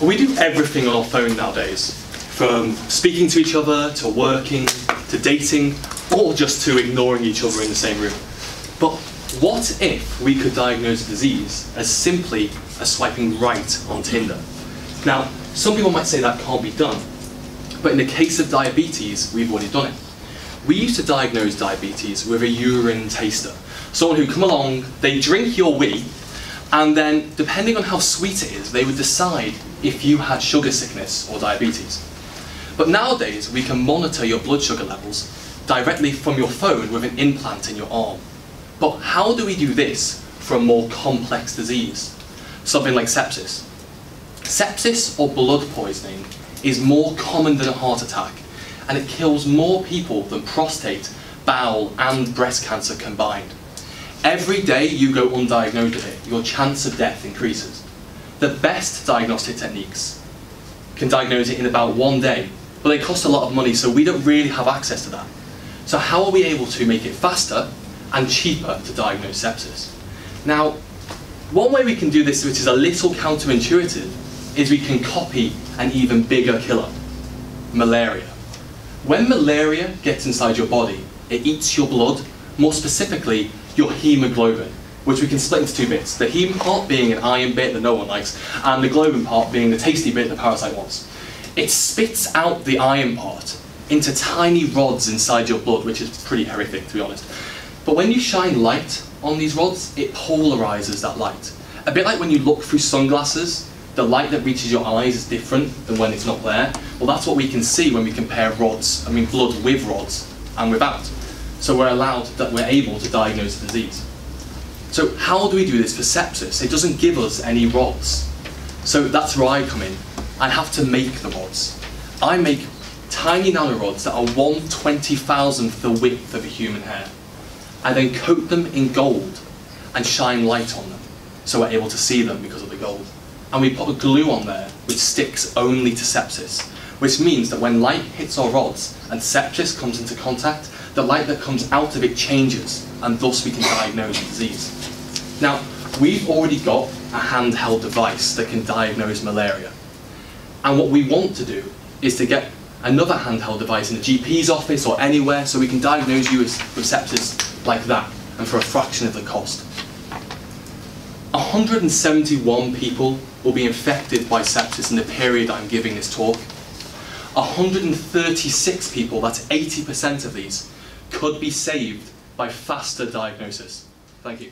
We do everything on our phone nowadays, from speaking to each other, to working, to dating, or just to ignoring each other in the same room. But what if we could diagnose a disease as simply as swiping right on Tinder? Now, some people might say that can't be done, but in the case of diabetes, we've already done it. We used to diagnose diabetes with a urine taster. Someone who'd come along, they drink your wee, and then depending on how sweet it is, they would decide if you had sugar sickness or diabetes. But nowadays, we can monitor your blood sugar levels directly from your phone with an implant in your arm. But how do we do this for a more complex disease? Something like sepsis. Sepsis or blood poisoning is more common than a heart attack and it kills more people than prostate, bowel and breast cancer combined. Every day you go undiagnosed with it, your chance of death increases. The best diagnostic techniques can diagnose it in about one day, but they cost a lot of money so we don't really have access to that. So how are we able to make it faster and cheaper to diagnose sepsis? Now, one way we can do this, which is a little counterintuitive, is we can copy an even bigger killer, malaria. When malaria gets inside your body, it eats your blood, more specifically, your hemoglobin, which we can split into two bits. The heme part being an iron bit that no one likes, and the globin part being the tasty bit the parasite wants. It spits out the iron part into tiny rods inside your blood, which is pretty horrific to be honest. But when you shine light on these rods, it polarizes that light. A bit like when you look through sunglasses, the light that reaches your eyes is different than when it's not there. Well, that's what we can see when we compare rods, I mean blood with rods and without. So we're allowed, that we're able to diagnose the disease. So how do we do this for sepsis? It doesn't give us any rods. So that's where I come in. I have to make the rods. I make tiny nanorods that are 1 20,000th the width of a human hair. I then coat them in gold and shine light on them so we're able to see them because of the gold. And we put a glue on there which sticks only to sepsis, which means that when light hits our rods and sepsis comes into contact, the light that comes out of it changes and thus we can diagnose the disease. Now, we've already got a handheld device that can diagnose malaria. And what we want to do is to get another handheld device in the GP's office or anywhere so we can diagnose you with sepsis like that and for a fraction of the cost. 171 people will be infected by sepsis in the period I'm giving this talk. 136 people, that's 80% of these, could be saved by faster diagnosis. Thank you.